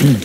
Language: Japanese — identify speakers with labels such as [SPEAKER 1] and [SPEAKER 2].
[SPEAKER 1] Hmm.